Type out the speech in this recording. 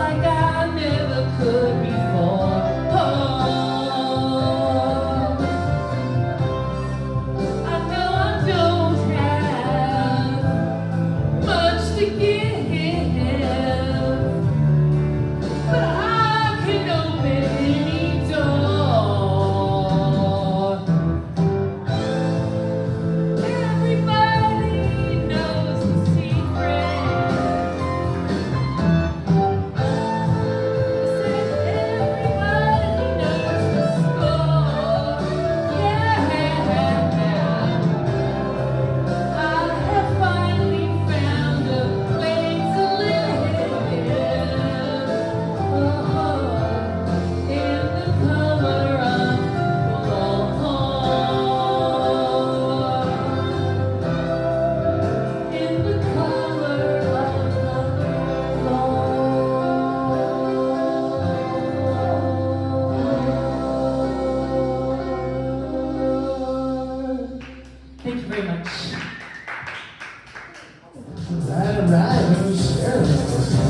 like I Thank you very much. All right, all right.